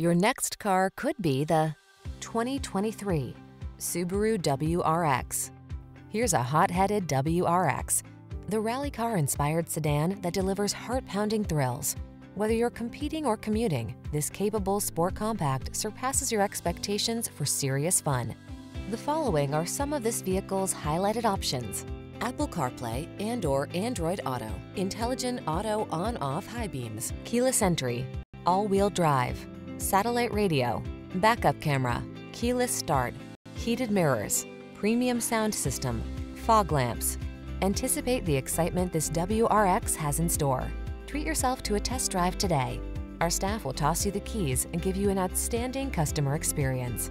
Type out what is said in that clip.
Your next car could be the 2023 Subaru WRX. Here's a hot-headed WRX, the rally car-inspired sedan that delivers heart-pounding thrills. Whether you're competing or commuting, this capable sport compact surpasses your expectations for serious fun. The following are some of this vehicle's highlighted options. Apple CarPlay and or Android Auto, intelligent auto on-off high beams, keyless entry, all-wheel drive, satellite radio, backup camera, keyless start, heated mirrors, premium sound system, fog lamps. Anticipate the excitement this WRX has in store. Treat yourself to a test drive today. Our staff will toss you the keys and give you an outstanding customer experience.